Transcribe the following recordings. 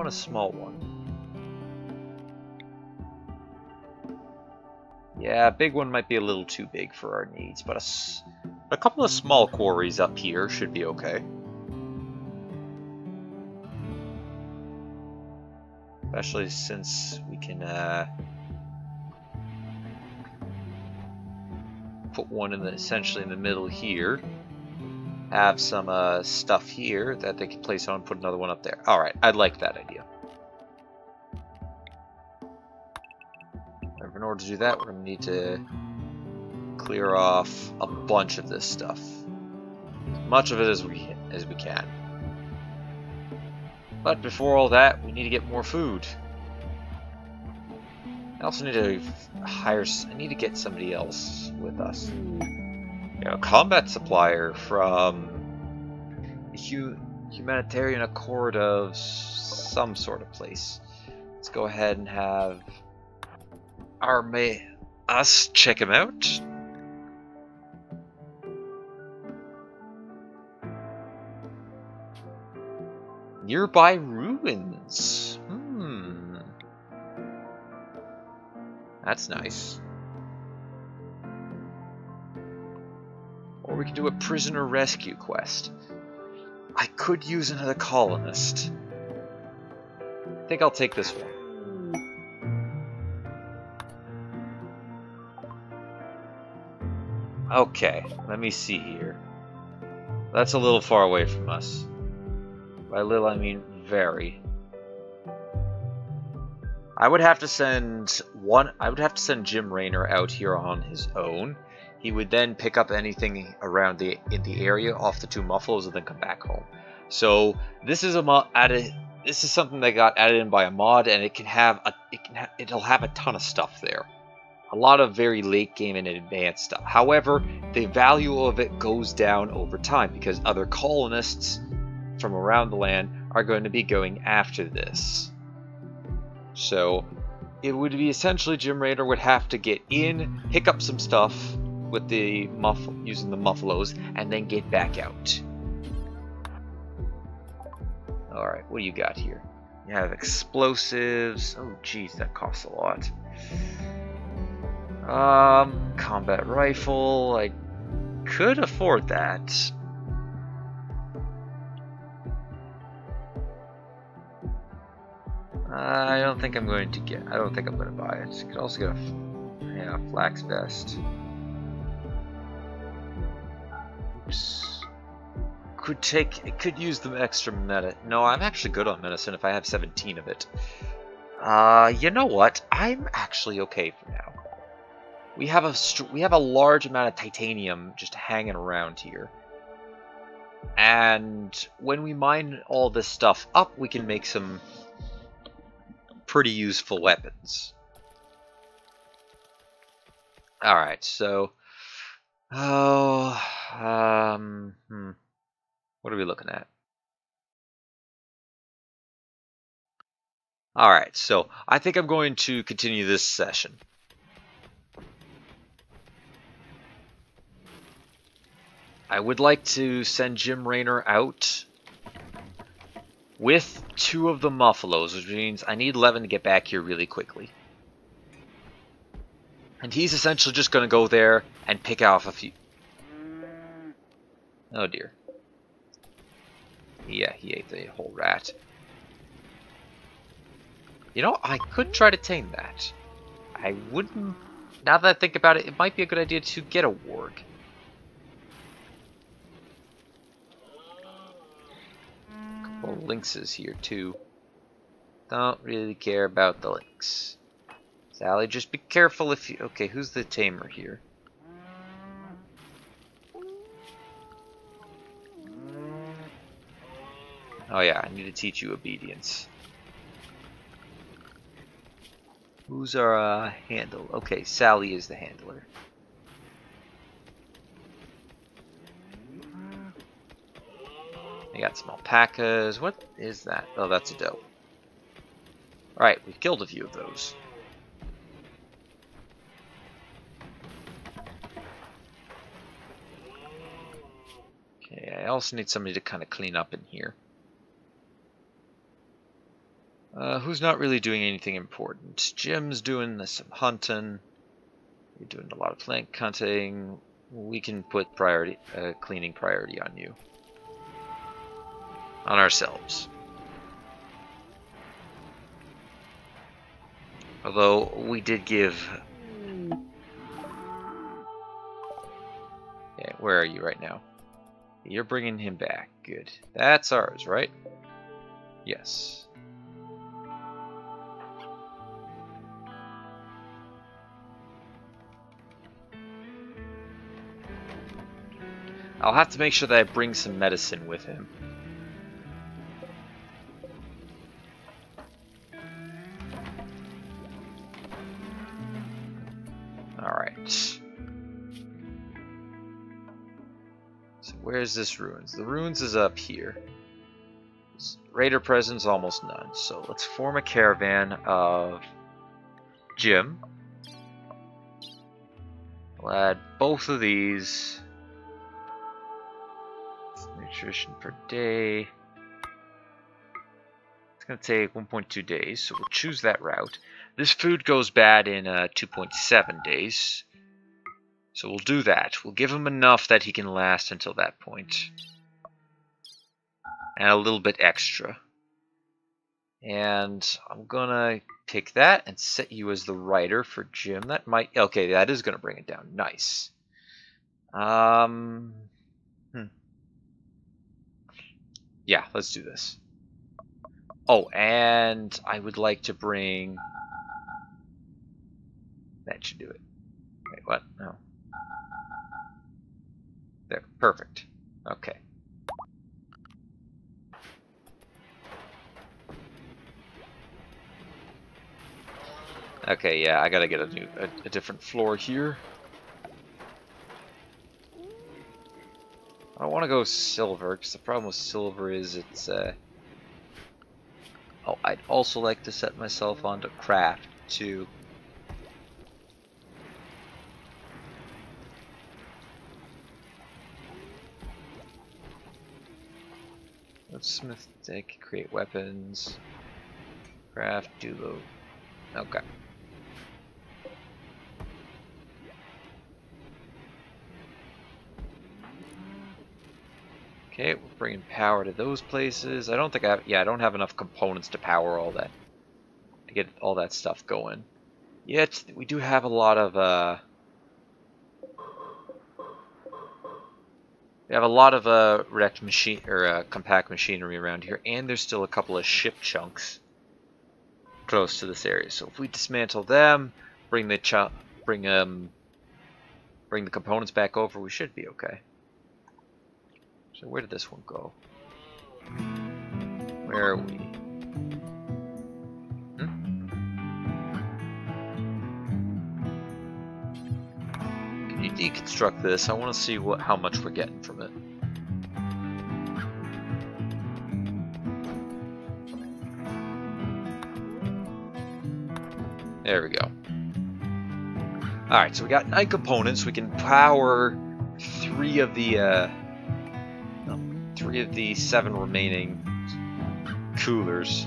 want a small one. Yeah, a big one might be a little too big for our needs, but a, a couple of small quarries up here should be okay. Especially since we can uh, put one in the essentially in the middle here. Have some uh, stuff here that they can place on, and put another one up there. Alright, I like that idea. In order to do that, we're going to need to clear off a bunch of this stuff. As much of it as we, as we can. But before all that, we need to get more food. I also need to hire. I need to get somebody else with us. You know, combat supplier from the humanitarian accord of some sort of place. Let's go ahead and have our may us check him out. Nearby ruins. Hmm. That's nice. We could do a prisoner rescue quest. I could use another colonist. I think I'll take this one. Okay, let me see here. That's a little far away from us. By little, I mean very. I would have to send one. I would have to send Jim Raynor out here on his own. He would then pick up anything around the in the area off the two muffalos and then come back home. So this is a added. This is something that got added in by a mod, and it can have a. It can ha it'll have a ton of stuff there. A lot of very late game and advanced stuff. However, the value of it goes down over time because other colonists from around the land are going to be going after this. So it would be essentially Jim Raynor would have to get in, pick up some stuff with the muff using the muffalos, and then get back out. Alright, what do you got here? You have explosives. Oh geez, that costs a lot. Um, combat rifle. I could afford that. I don't think I'm going to get. I don't think I'm going to buy it. Could also get a yeah flak vest. Could take. Could use the extra meta. No, I'm actually good on medicine if I have 17 of it. Uh, you know what? I'm actually okay for now. We have a we have a large amount of titanium just hanging around here. And when we mine all this stuff up, we can make some pretty useful weapons. Alright, so... Oh... Um... Hmm. What are we looking at? Alright, so I think I'm going to continue this session. I would like to send Jim Raynor out with two of the Muffalos, which means I need Levin to get back here really quickly. And he's essentially just going to go there and pick off a few... Oh dear. Yeah, he ate the whole rat. You know, I could try to tame that. I wouldn't... Now that I think about it, it might be a good idea to get a warg. Well, lynxes here too. Don't really care about the lynx. Sally, just be careful if you... Okay, who's the tamer here? Oh yeah, I need to teach you obedience. Who's our uh, handle? Okay, Sally is the handler. We got some alpacas. What is that? Oh, that's a doe. Alright, we've killed a few of those. Okay, I also need somebody to kind of clean up in here. Uh, who's not really doing anything important? Jim's doing some hunting. You're doing a lot of plant hunting. We can put priority, uh, cleaning priority on you. On ourselves. Although we did give. Yeah, where are you right now? You're bringing him back. Good. That's ours, right? Yes. I'll have to make sure that I bring some medicine with him. Where's this ruins? The ruins is up here. Raider presence almost none. So let's form a caravan of Jim. We'll add both of these nutrition per day. It's going to take 1.2 days, so we'll choose that route. This food goes bad in uh, 2.7 days, so we'll do that. We'll give him enough that he can last until that point. And a little bit extra. And I'm gonna take that and set you as the writer for Jim. That might okay. That is gonna bring it down. Nice. Um, Yeah, let's do this. Oh, and I would like to bring... That should do it. Wait, what? No. There, perfect. Okay. Okay, yeah, I gotta get a new, a, a different floor here. I don't want to go silver, because the problem with silver is it's, uh... Oh, I'd also like to set myself onto craft, too. Smith deck, create weapons, craft, do Okay. Okay, we're bringing power to those places. I don't think I have, yeah, I don't have enough components to power all that, to get all that stuff going. Yet, we do have a lot of, uh, we have a lot of, uh, wrecked machine, or, uh, compact machinery around here, and there's still a couple of ship chunks close to this area. So if we dismantle them, bring the bring, um, bring the components back over, we should be okay. So where did this one go? Where are we? Deconstruct this? I want to see what how much we're getting from it. There we go. Alright, so we got nine components. We can power three of the uh, three of the seven remaining coolers.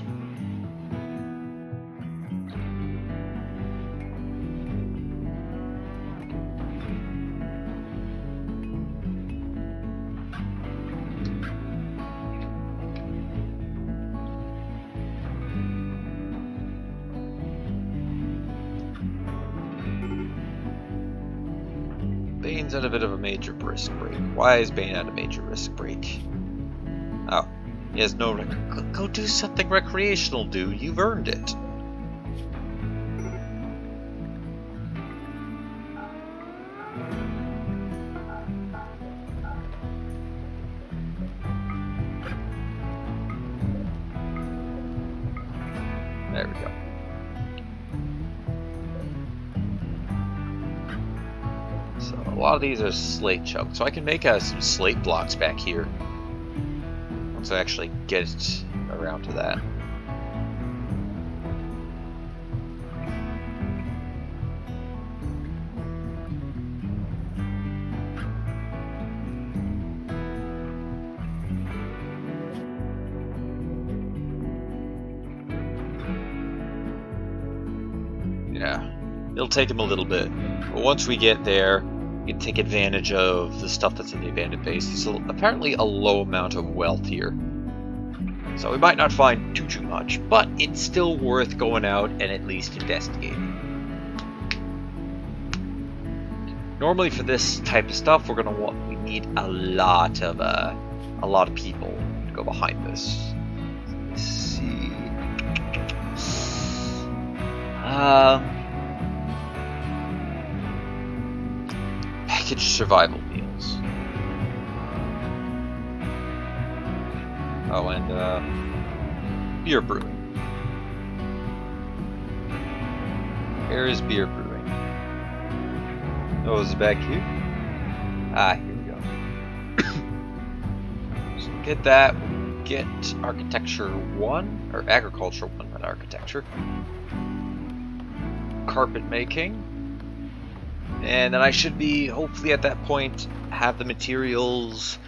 Bit of a major risk break. Why is Bane at a major risk break? Oh, he has no. Go, go do something recreational, dude. You've earned it. These are slate chunks, so I can make uh, some slate blocks back here once I actually get around to that. Yeah, it'll take him a little bit. But once we get there, can take advantage of the stuff that's in the abandoned base. There's a, apparently a low amount of wealth here. So we might not find too, too much, but it's still worth going out and at least investigating. Normally for this type of stuff, we're gonna want, we need a lot of, uh, a lot of people to go behind this. Let's see. Uh, packaged survival meals. Oh, and uh, beer brewing. Where is beer brewing? Oh, is it back here? Ah, here we go. so get that. Get architecture one or agriculture one, not architecture. Carpet making. And then I should be, hopefully at that point, have the materials,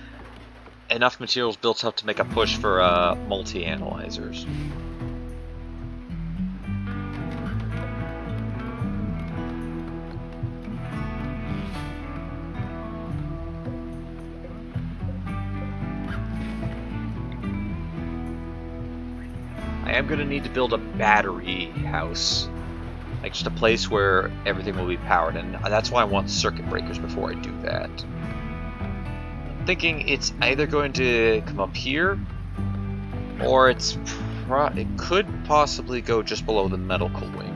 enough materials built up to make a push for uh, multi-analyzers. I am going to need to build a battery house. Like just a place where everything will be powered, and that's why I want circuit breakers before I do that. I'm thinking it's either going to come up here, or it's it could possibly go just below the medical wing.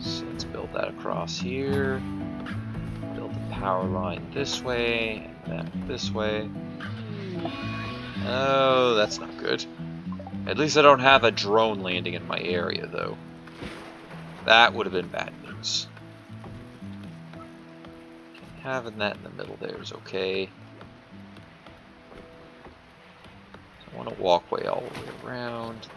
So let's build that across here. Build the power line this way, and then this way. Oh, that's not good. At least I don't have a drone landing in my area, though. That would have been bad news. Having that in the middle there is okay. I want a walkway all the way around.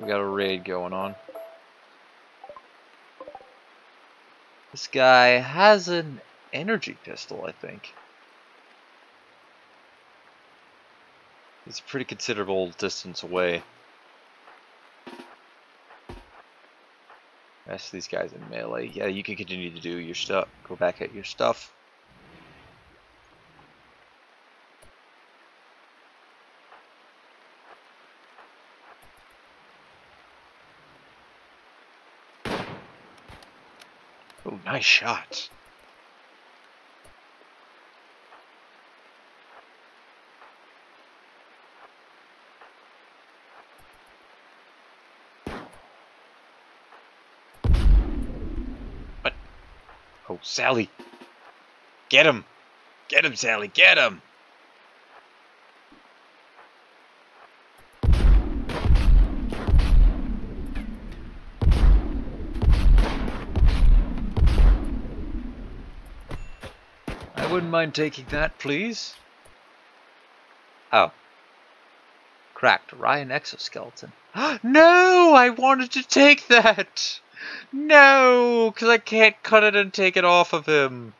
We got a raid going on. This guy has an energy pistol, I think. He's a pretty considerable distance away. Rest these guys in melee. Yeah, you can continue to do your stuff. Go back at your stuff. Nice shot. What? Oh, Sally. Get him. Get him, Sally. Get him. Mind taking that, please. Oh. Cracked Orion exoskeleton. no! I wanted to take that! No! Because I can't cut it and take it off of him.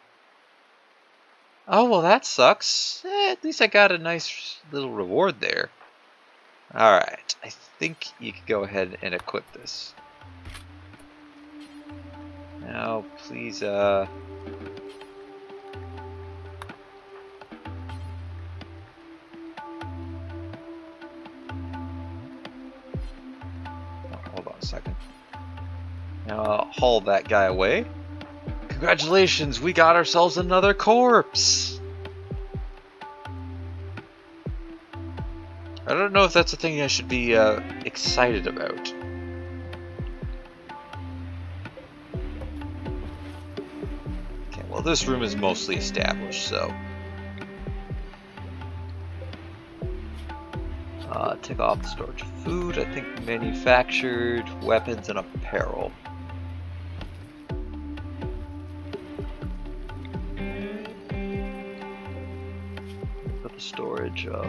Oh, well, that sucks. Eh, at least I got a nice little reward there. Alright, I think you can go ahead and equip this. Now, please, uh... second. Now, I'll haul that guy away. Congratulations, we got ourselves another corpse! I don't know if that's a thing I should be uh, excited about. Okay, well this room is mostly established, so... Uh, take off the storage of food, I think manufactured, weapons, and apparel. Put the storage of,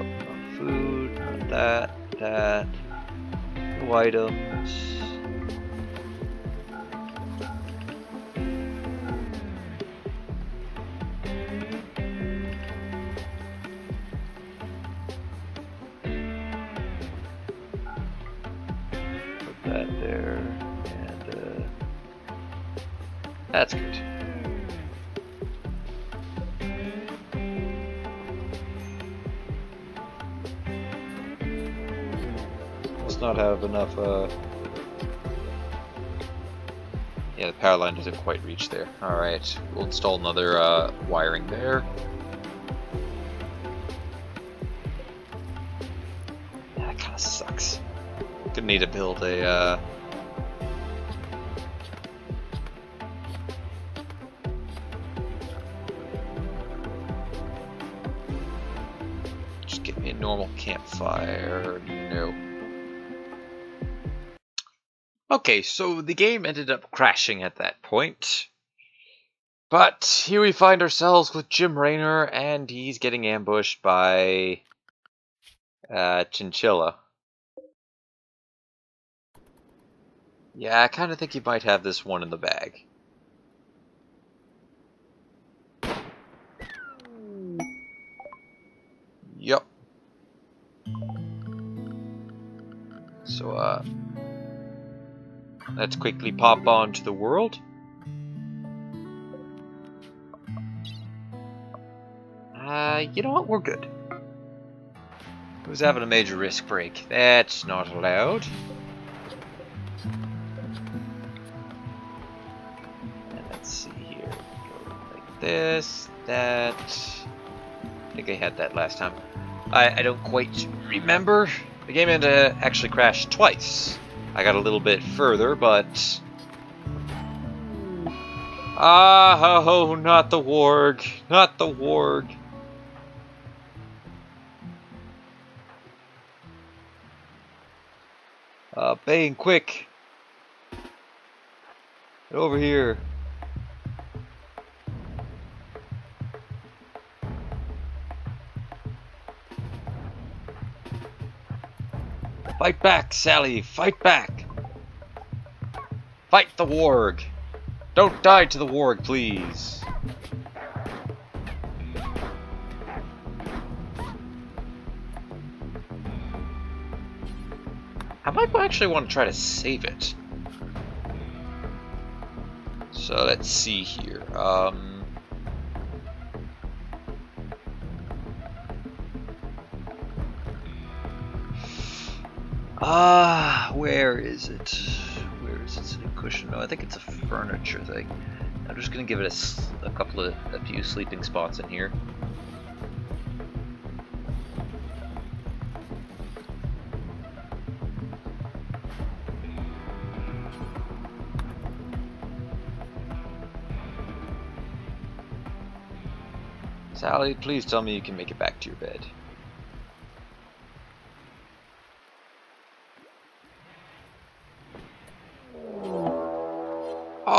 food, that, that. New items. Not have enough. Uh... Yeah, the power line doesn't quite reach there. All right, we'll install another uh, wiring there. Yeah, that kind of sucks. Gonna need to build a. Uh... Just get me a normal campfire. Okay, so the game ended up crashing at that point. But here we find ourselves with Jim Raynor, and he's getting ambushed by uh, Chinchilla. Yeah, I kind of think he might have this one in the bag. Yup. So, uh, let's quickly pop on to the world. Uh, you know what? We're good. Who's having a major risk break? That's not allowed. Let's see here. Go like this, that. I think I had that last time. I, I don't quite remember. The game had to actually crash twice. I got a little bit further, but... Ah, oh, not the warg. Not the warg. Uh, Bane, quick! Get over here. Fight back, Sally! Fight back! Fight the warg! Don't die to the warg, please! I might actually want to try to save it. So let's see here. Um, Ah, where is it? Where is its new cushion? No, I think it's a furniture thing. I'm just gonna give it a couple of a few sleeping spots in here. Sally, please tell me you can make it back to your bed.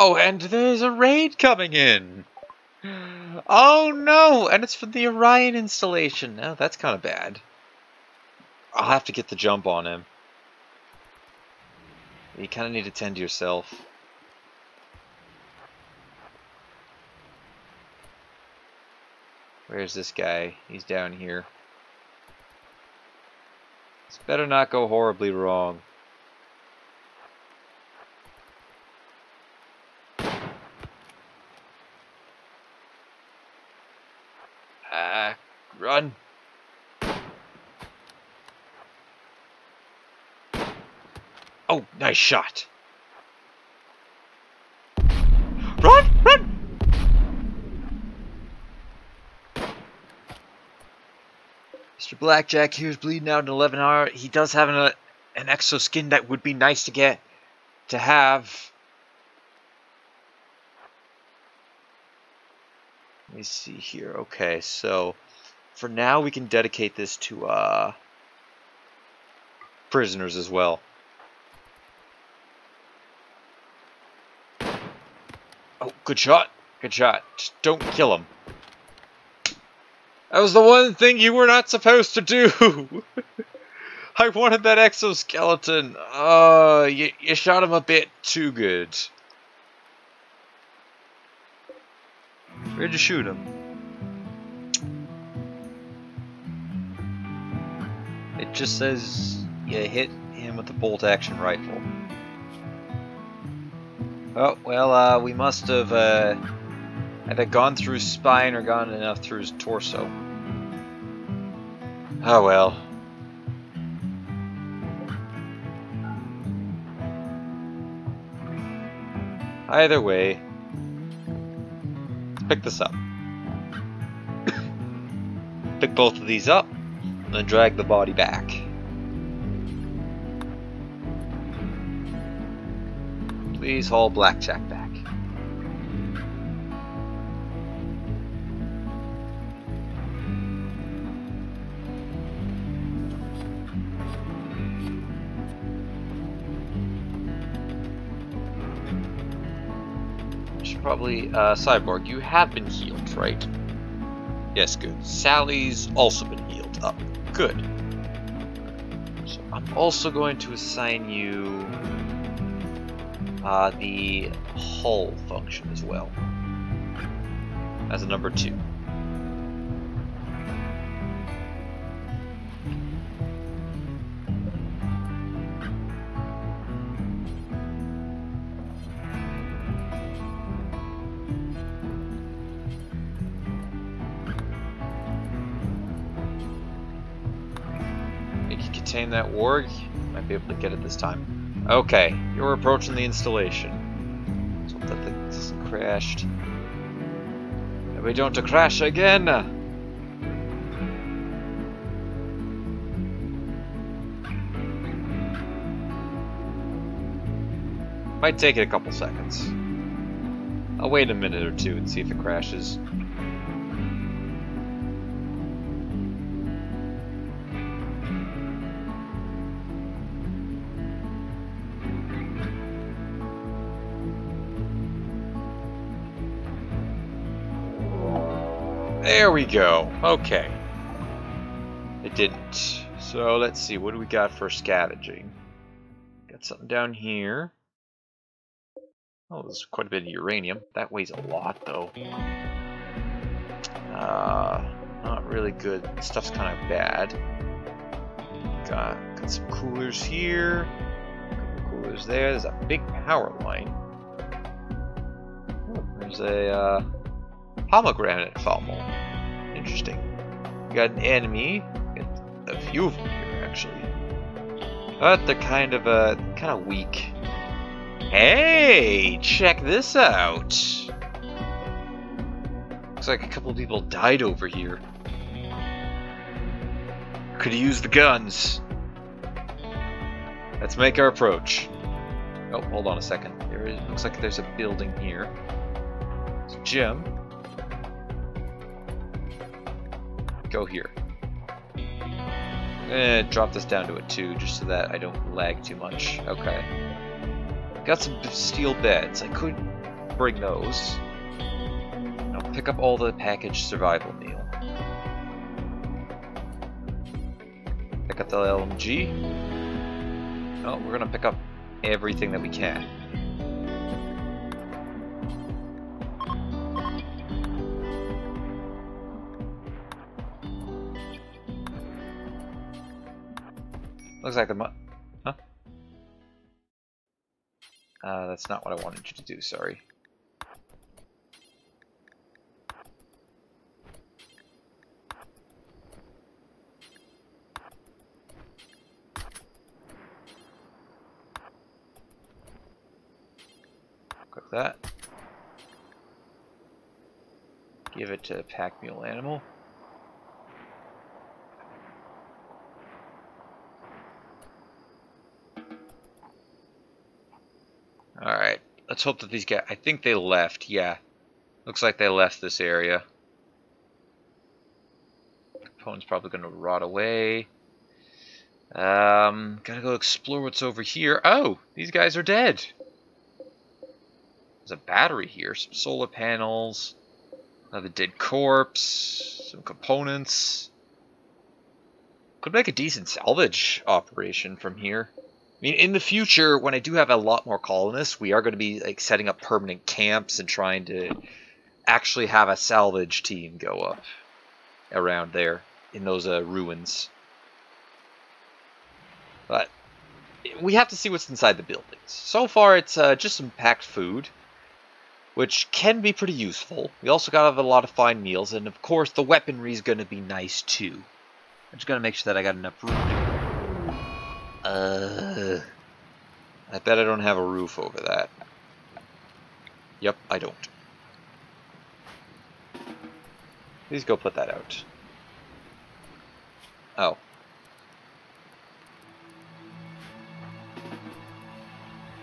Oh, and there's a raid coming in! Oh no! And it's for the Orion installation. Now that's kind of bad. I'll have to get the jump on him. You kind of need to tend to yourself. Where's this guy? He's down here. This better not go horribly wrong. Ah, run. Oh, nice shot. Run, run. Mr. Blackjack here's bleeding out in 11 hour. He does have an, an exo skin that would be nice to get, to have. Let me see here. Okay, so for now we can dedicate this to uh, prisoners as well. Good shot. Good shot. Just don't kill him. That was the one thing you were not supposed to do. I wanted that exoskeleton. Uh, you, you shot him a bit too good. Where'd you shoot him? It just says you hit him with a bolt action rifle. Oh, well, uh, we must have, uh, either gone through his spine or gone enough through his torso. Oh well. Either way, let's pick this up. pick both of these up, and then drag the body back. Please haul Blackjack back. Should probably, uh, Cyborg, you have been healed, right? Yes, good. Sally's also been healed up. Good. So I'm also going to assign you uh, the hull function as well as a number two. It can contain that warg. Might be able to get it this time. Okay, you're approaching the installation. Let's hope that thing crashed. And we don't crash again! Might take it a couple seconds. I'll wait a minute or two and see if it crashes. There we go. Okay. It didn't. So let's see. What do we got for scavenging? Got something down here. Oh, there's quite a bit of uranium. That weighs a lot, though. Uh, not really good. Stuff's kind of bad. Got, got some coolers here. Coolers there. There's a big power line. Oh, there's a uh, pomegranate funnel. Interesting. Got an enemy. A few of them here, actually. But they're kind of uh, kind of weak. Hey, check this out. Looks like a couple people died over here. Could use the guns. Let's make our approach. Oh, hold on a second. There is, looks like there's a building here. It's Jim. Go here. I'm drop this down to a 2 just so that I don't lag too much. Okay. Got some steel beds. I could bring those. I'll pick up all the packaged survival meal. Pick up the LMG. Oh, we're gonna pick up everything that we can. Looks like the mu- Huh? Uh, that's not what I wanted you to do, sorry. That. Give it to pack mule animal. Let's hope that these guys, I think they left, yeah. Looks like they left this area. Component's probably going to rot away. Um, gotta go explore what's over here. Oh, these guys are dead. There's a battery here, some solar panels, another dead corpse, some components. Could make a decent salvage operation from here. I mean, in the future, when I do have a lot more colonists, we are going to be like setting up permanent camps and trying to actually have a salvage team go up around there in those uh, ruins. But we have to see what's inside the buildings. So far, it's uh, just some packed food, which can be pretty useful. We also got a lot of fine meals, and of course, the weaponry is going to be nice too. I'm just going to make sure that I got enough room. Uh, I bet I don't have a roof over that. Yep, I don't. Please go put that out. Oh.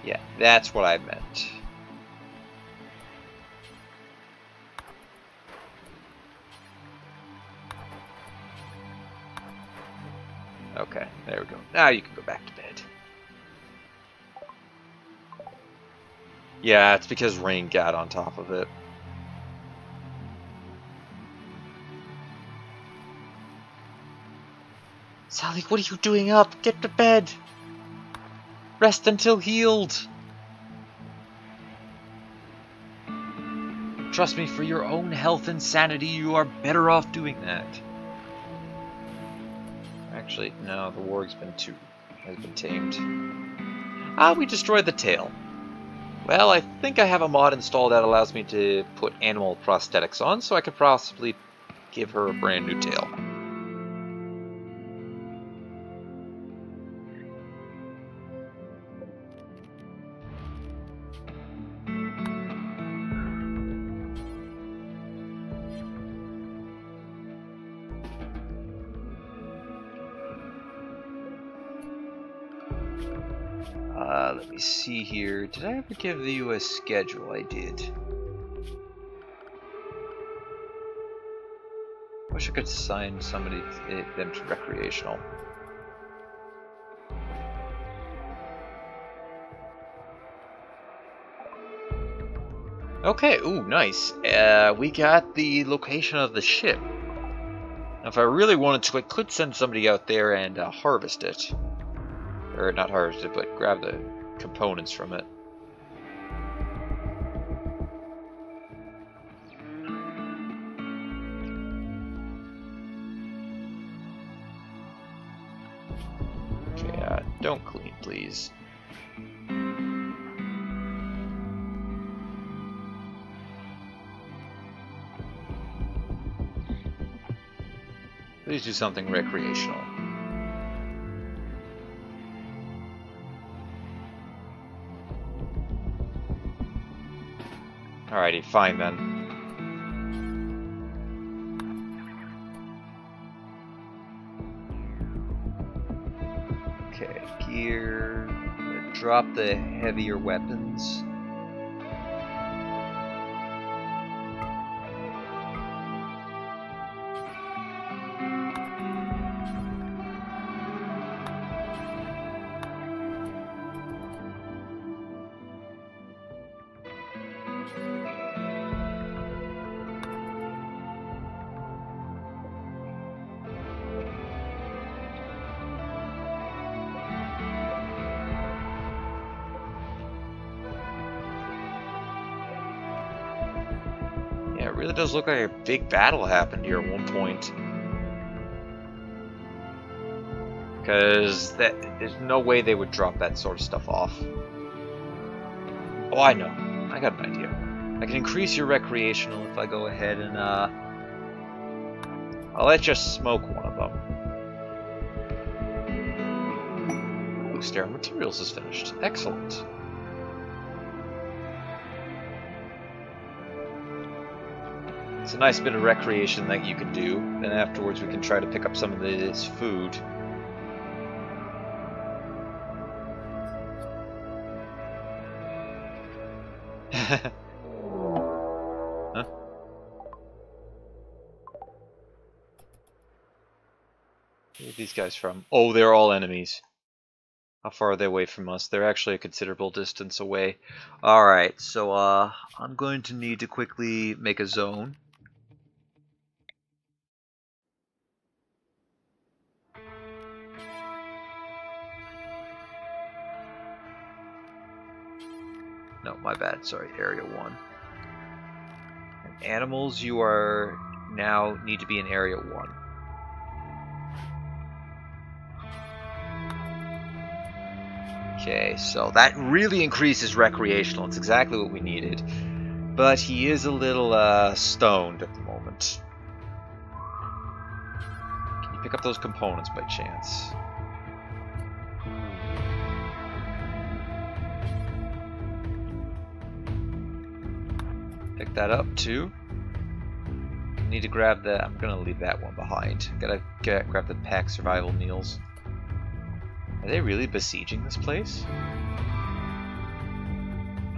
Yeah, that's what I meant. Okay, there we go. Now you can go back to bed. Yeah, it's because rain got on top of it. Sally, what are you doing up? Get to bed! Rest until healed! Trust me, for your own health and sanity, you are better off doing that. Actually, no, the warg's been too has been tamed. Ah, we destroyed the tail. Well, I think I have a mod installed that allows me to put animal prosthetics on, so I could possibly give her a brand new tail. Did I ever give you a schedule? I did. Wish I could assign somebody to, them to recreational. Okay, ooh, nice. Uh, we got the location of the ship. Now, if I really wanted to, I could send somebody out there and uh, harvest it. Or not harvest it, but grab the components from it. Please. Please do something recreational. Alrighty, fine then. Drop the heavier weapons. Really does look like a big battle happened here at one point. Because that there's no way they would drop that sort of stuff off. Oh, I know. I got an idea. I can increase your recreational if I go ahead and, uh... I'll let you smoke one of them. Ooh, sterile materials is finished. Excellent. It's a nice bit of recreation that you can do. Then afterwards we can try to pick up some of this food. huh? Where are these guys from? Oh, they're all enemies. How far are they away from us? They're actually a considerable distance away. Alright, so uh, I'm going to need to quickly make a zone. No, my bad. Sorry, area one. And animals, you are now need to be in area one. Okay, so that really increases recreational. It's exactly what we needed. But he is a little uh, stoned at the moment. Can you pick up those components by chance? Pick that up too. Need to grab the. I'm gonna leave that one behind. Gotta get, grab the pack survival meals. Are they really besieging this place?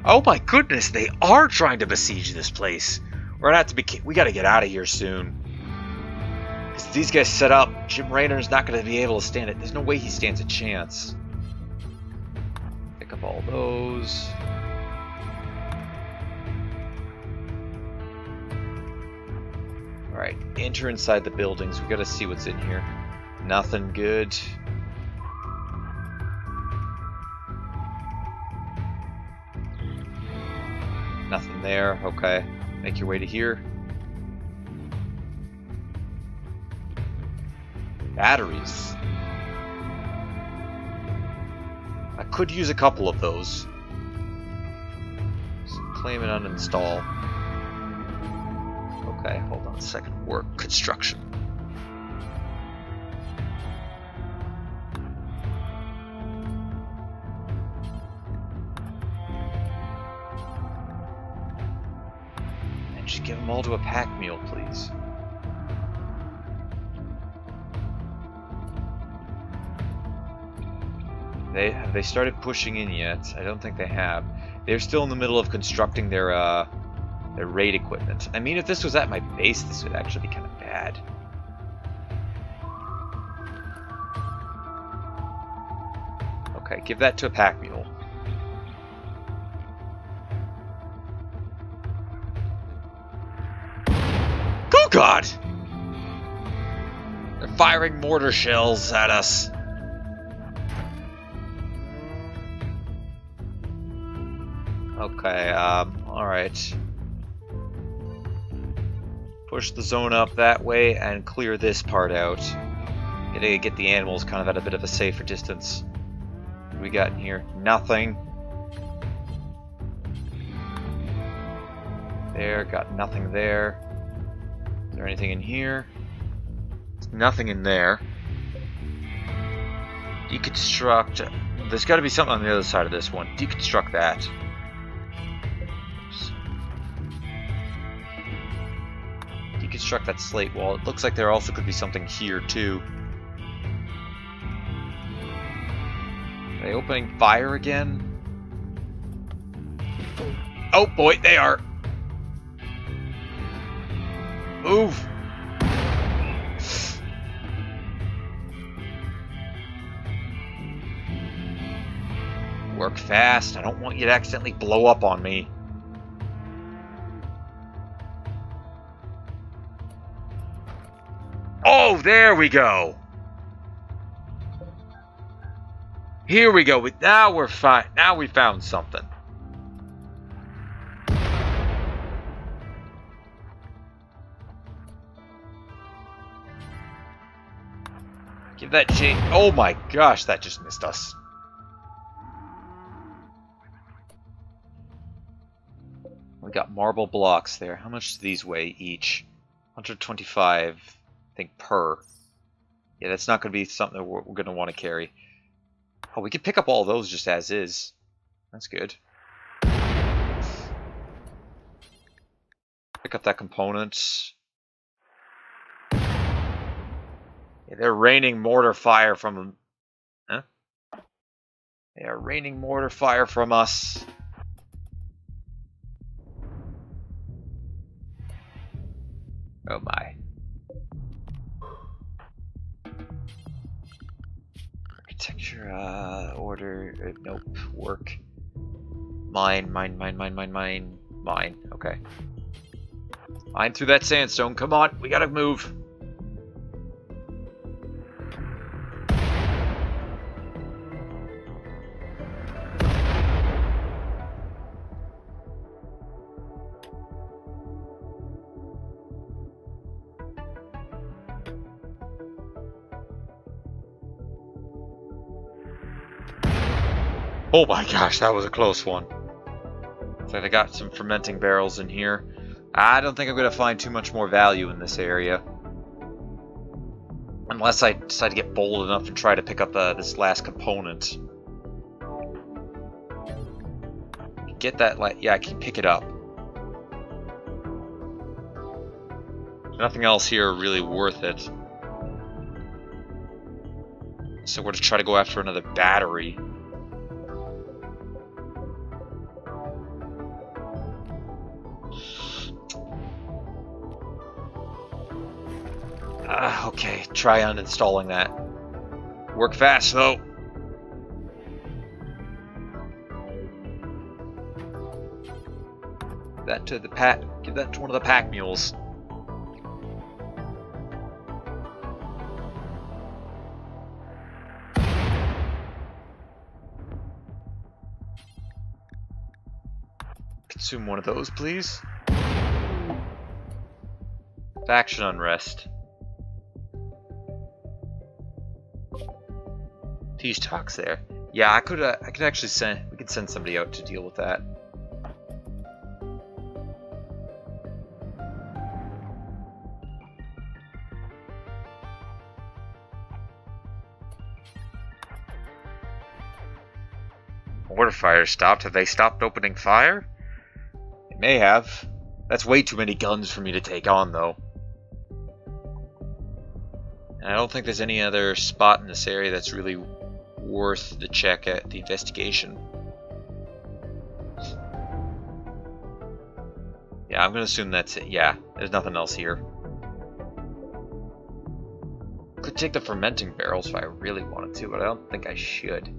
Oh my goodness, they are trying to besiege this place. We're gonna have to be. We gotta get out of here soon. Because these guys set up, Jim Raynor's not gonna be able to stand it. There's no way he stands a chance. Pick up all those. Enter inside the buildings. We gotta see what's in here. Nothing good. Nothing there. Okay. Make your way to here. Batteries. I could use a couple of those. So claim and uninstall. Okay, second. Work construction. And just give them all to a pack mule, please. They have they started pushing in yet? I don't think they have. They're still in the middle of constructing their uh, their raid equipment. I mean, if this was at my base, this would actually be kind of bad. Okay, give that to a pack mule. Oh god! They're firing mortar shells at us. Okay, um, alright. Push the zone up that way and clear this part out. Gotta get the animals kind of at a bit of a safer distance. We got in here? Nothing. There, got nothing there. Is there anything in here? There's nothing in there. Deconstruct. There's got to be something on the other side of this one. Deconstruct that. That slate wall. It looks like there also could be something here too. Are they opening fire again? Oh boy, they are. Move. Work fast. I don't want you to accidentally blow up on me. Oh, there we go. Here we go. Now we're fine. Now we found something. Give that J. Oh my gosh, that just missed us. We got marble blocks there. How much do these weigh each? 125, I think, per. Yeah, that's not going to be something that we're, we're going to want to carry. Oh, we could pick up all those just as is. That's good. Pick up that component. Yeah, they're raining mortar fire from... Huh? They are raining mortar fire from us. Oh my. Architecture, uh, order, uh, nope, work. Mine, mine, mine, mine, mine, mine, mine, okay. Mine through that sandstone, come on, we gotta move. Oh my gosh, that was a close one. Looks like I got some fermenting barrels in here. I don't think I'm going to find too much more value in this area. Unless I decide to get bold enough and try to pick up uh, this last component. Get that, like, yeah, I can pick it up. Nothing else here really worth it. So we're going to try to go after another battery. Okay, try uninstalling that. Work fast, though. That to the pack. Give that to one of the pack mules. Consume one of those, please. Faction unrest. Peace talks there. Yeah, I could. Uh, I could actually send. We could send somebody out to deal with that. Mortar fire stopped. Have they stopped opening fire? They may have. That's way too many guns for me to take on, though. And I don't think there's any other spot in this area that's really worth the check at the investigation. Yeah, I'm gonna assume that's it. Yeah, there's nothing else here. Could take the fermenting barrels if I really wanted to, but I don't think I should.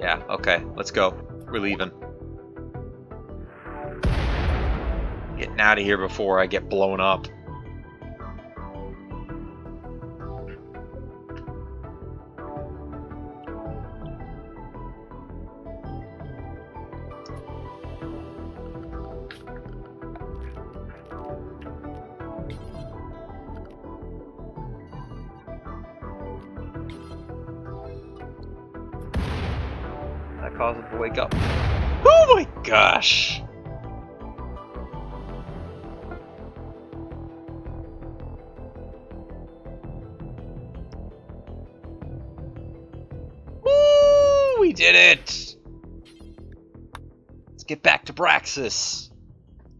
Yeah, okay, let's go. We're leaving. Getting out of here before I get blown up. Braxis.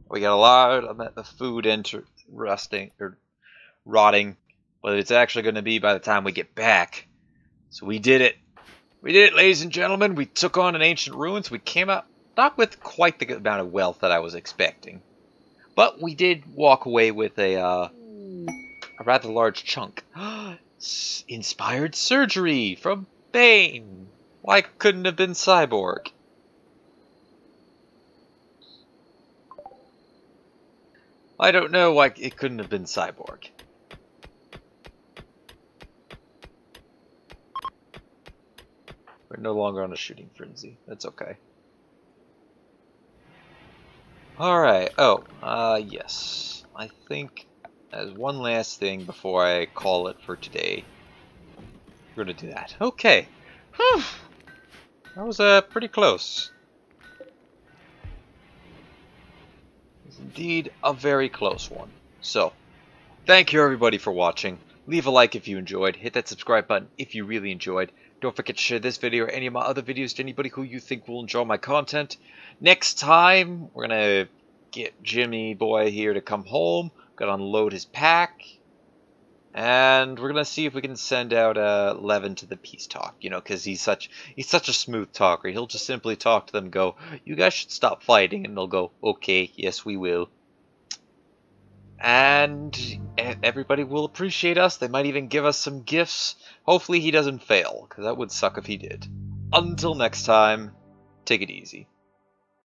We got a lot of the food enter rusting or rotting, but it's actually going to be by the time we get back. So we did it. We did it, ladies and gentlemen. We took on an ancient ruins. We came out not with quite the amount of wealth that I was expecting, but we did walk away with a uh, a rather large chunk. Inspired surgery from Bane. Why couldn't have been Cyborg? I don't know why it couldn't have been Cyborg. We're no longer on a shooting frenzy. That's okay. Alright, oh, uh, yes. I think as one last thing before I call it for today, we're gonna do that. Okay. Whew. That was, uh, pretty close. Was indeed a very close one. So, thank you everybody for watching. Leave a like if you enjoyed. Hit that subscribe button if you really enjoyed. Don't forget to share this video or any of my other videos to anybody who you think will enjoy my content. Next time, we're going to get Jimmy boy here to come home. To unload his pack. And we're going to see if we can send out uh, Levin to the peace talk. You know, because he's such he's such a smooth talker. He'll just simply talk to them go, you guys should stop fighting. And they'll go, okay, yes we will. And everybody will appreciate us. They might even give us some gifts. Hopefully he doesn't fail, because that would suck if he did. Until next time, take it easy.